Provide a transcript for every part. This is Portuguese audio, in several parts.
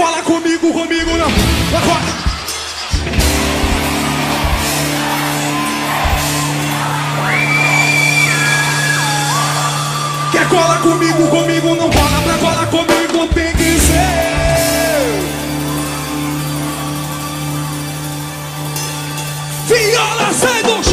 Cola comigo, comigo não. Agora. Quer cola comigo, comigo não cola Pra cola comigo tem que ser Viola Santos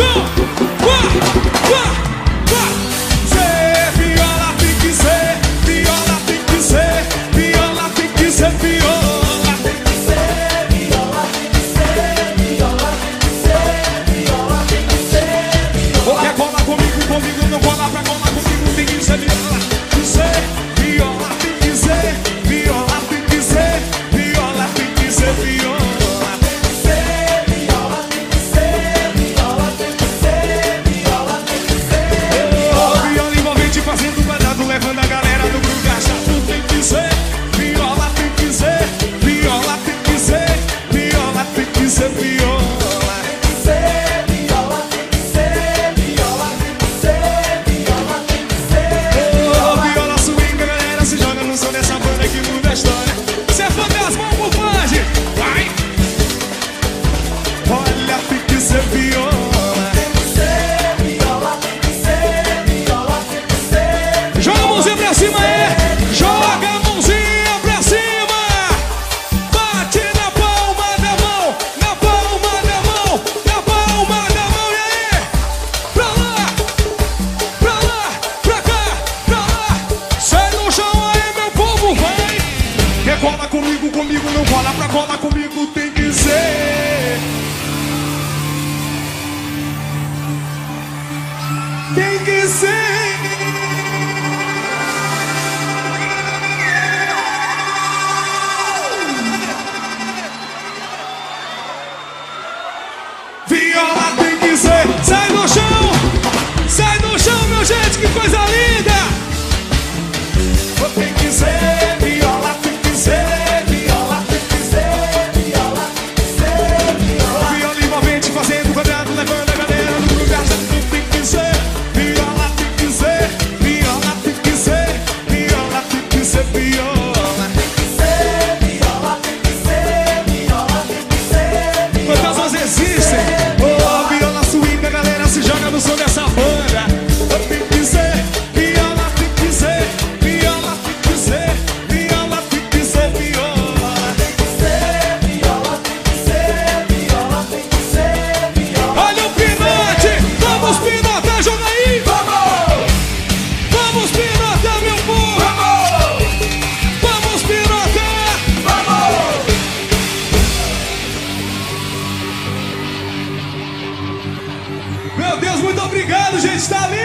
não cola pra cola comigo tem que ser. Tem que ser. Meu Deus, muito obrigado, gente. Está ali.